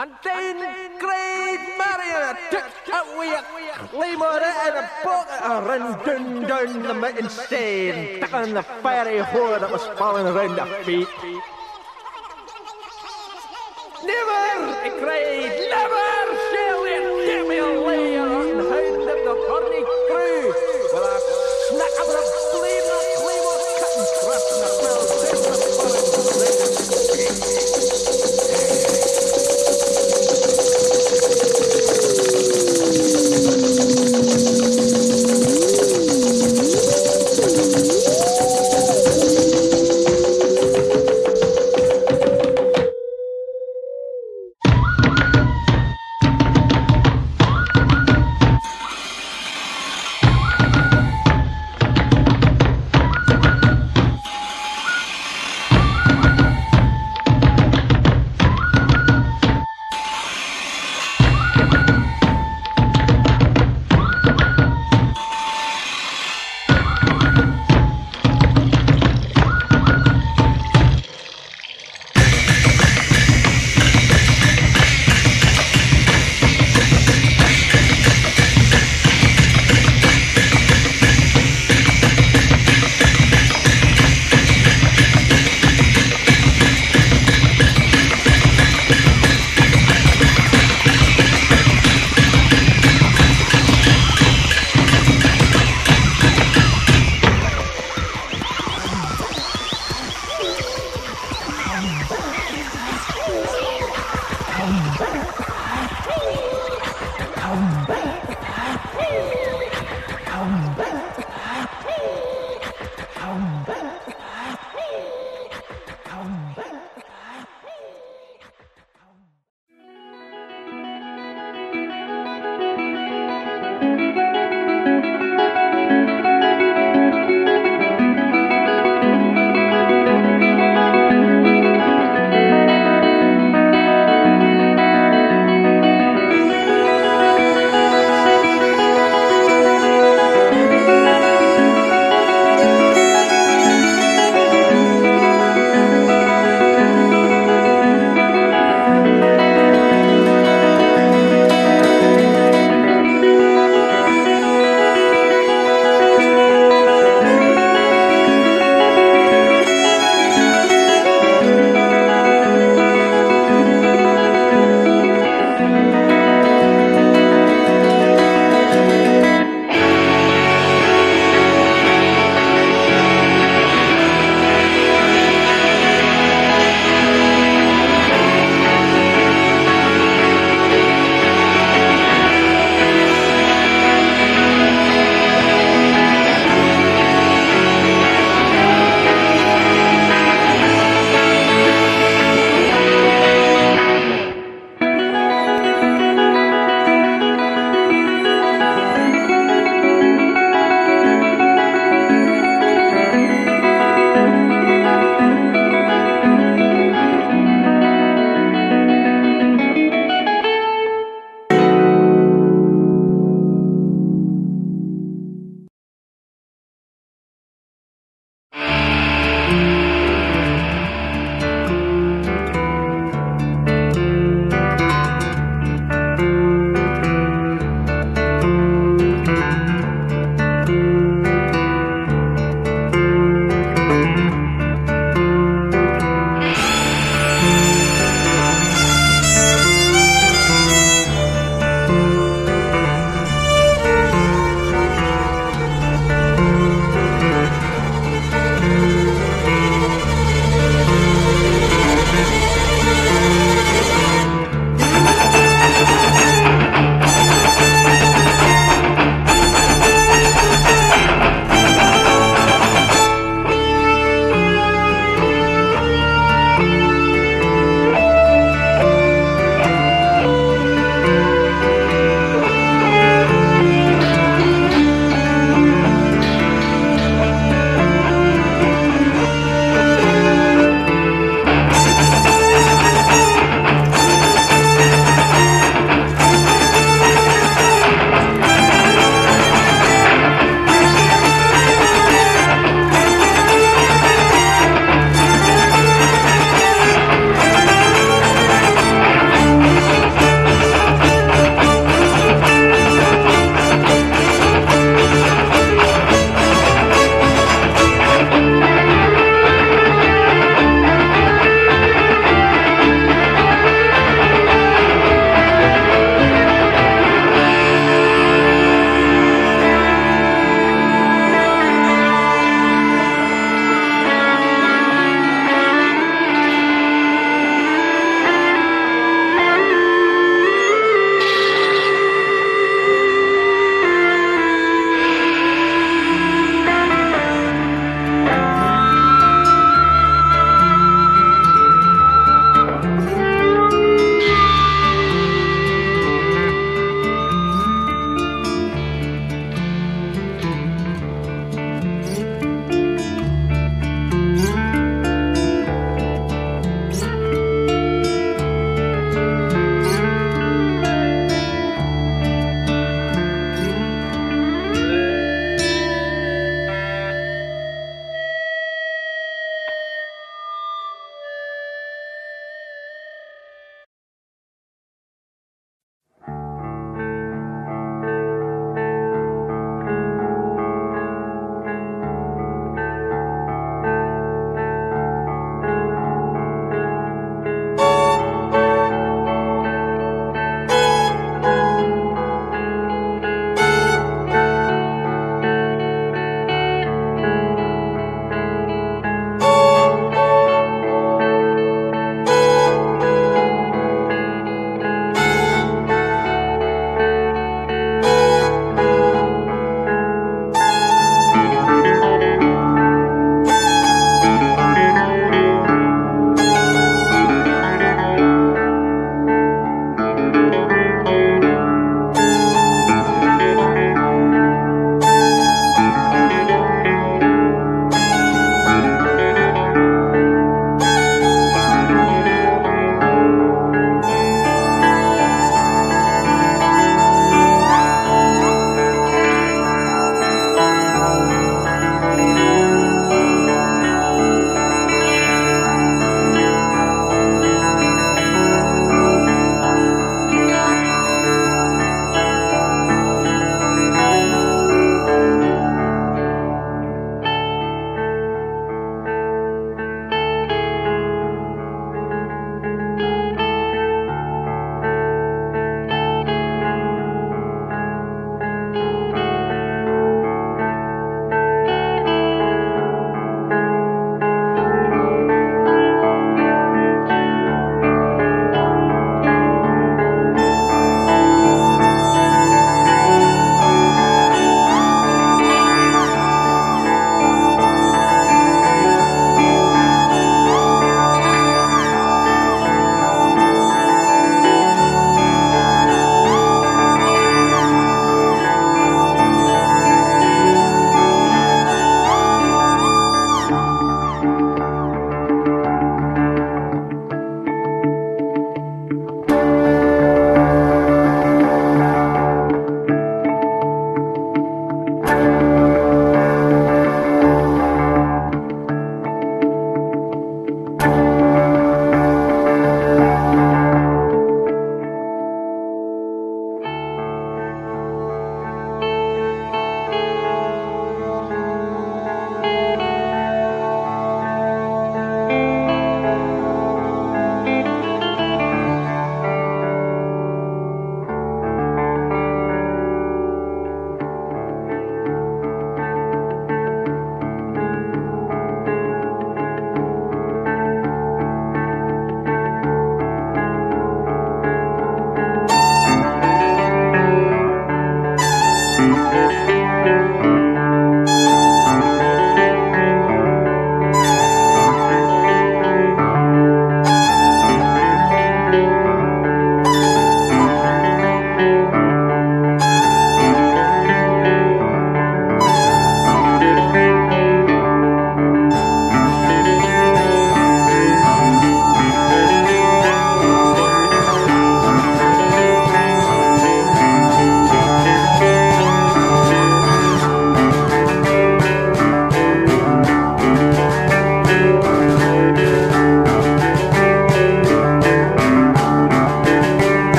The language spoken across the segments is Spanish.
And then Great Mario took away a claymore and a bucket and ran down, down the mountain stuck on the fiery whore that was falling around their feet. Never, he cried, never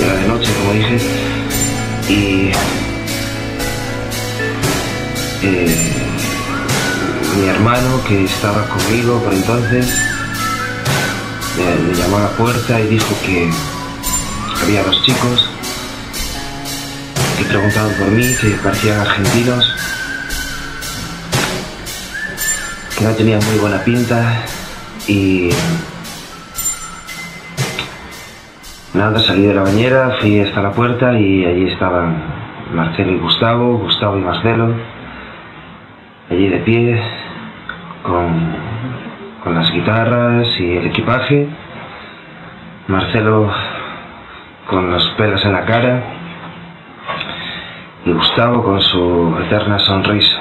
era de noche, como dije, y eh, mi hermano que estaba conmigo por entonces me, me llamó a la puerta y dijo que había dos chicos que preguntaban por mí, que parecían argentinos, que no tenían muy buena pinta y nada, salí de la bañera, fui hasta la puerta y allí estaban Marcelo y Gustavo, Gustavo y Marcelo, allí de pie, con, con las guitarras y el equipaje. Marcelo con los pelos en la cara y Gustavo con su eterna sonrisa.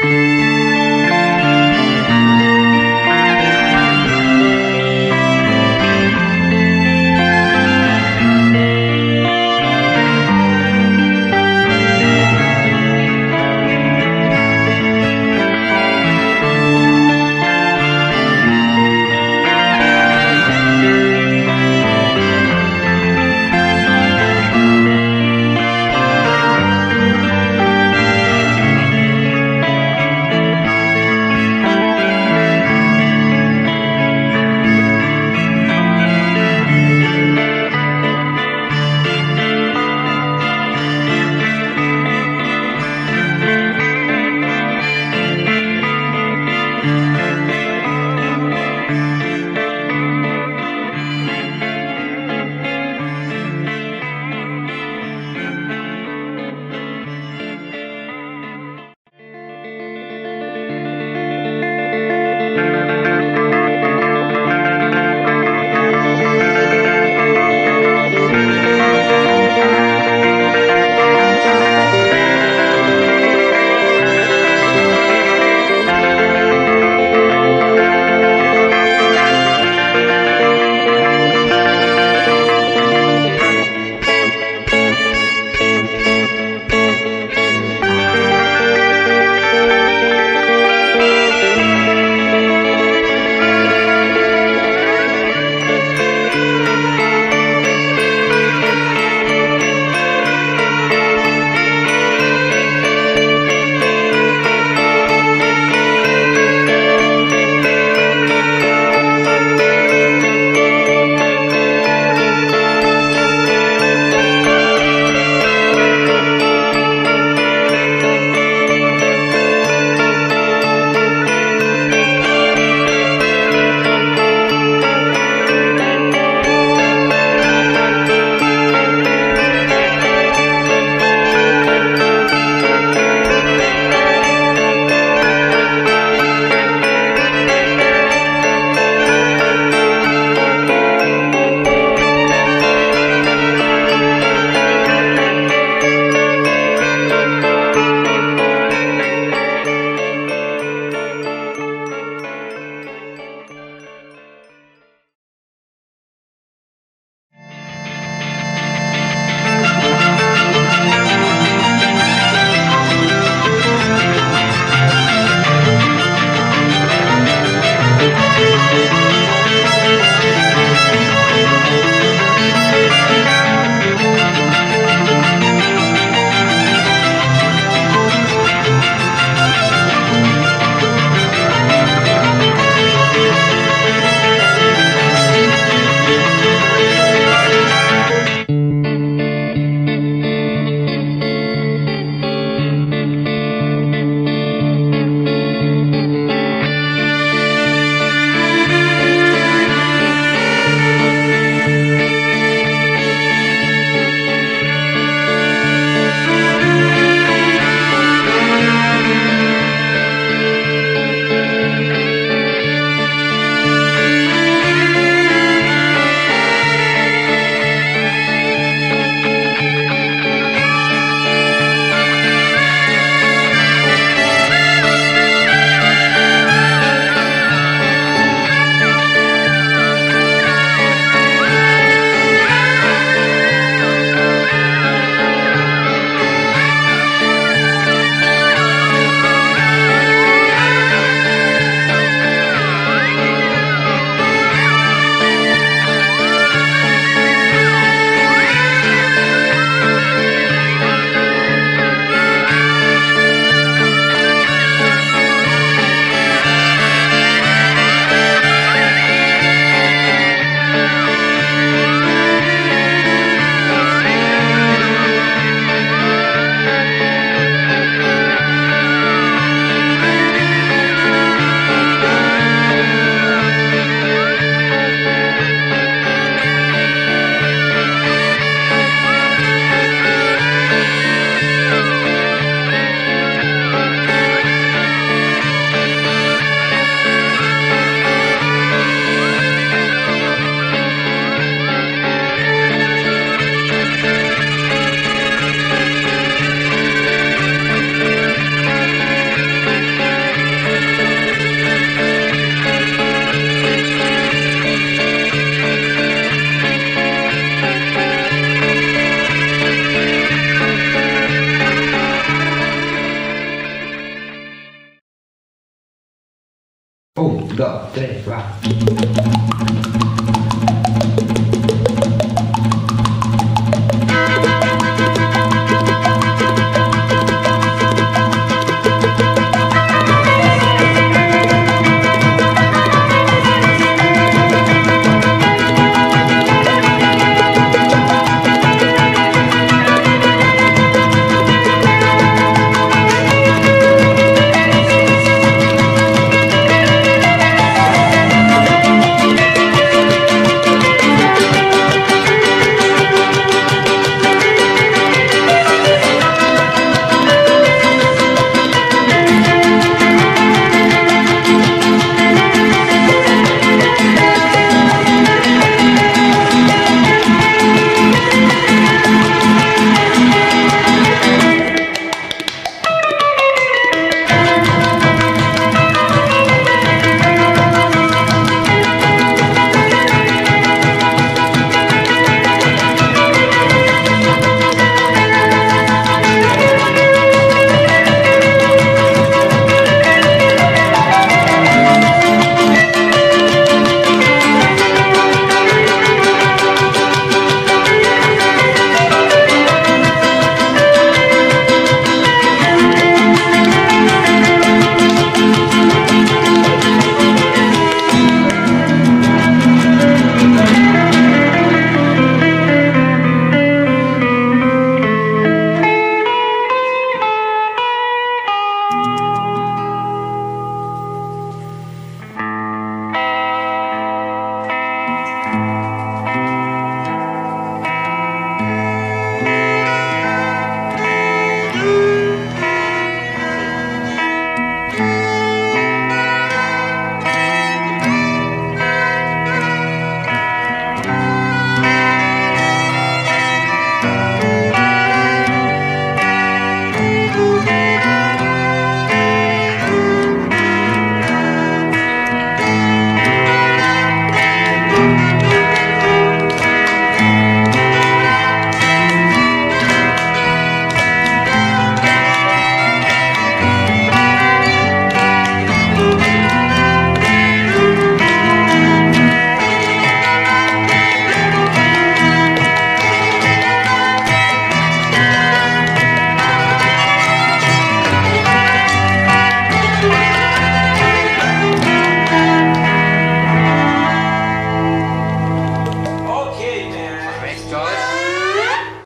Música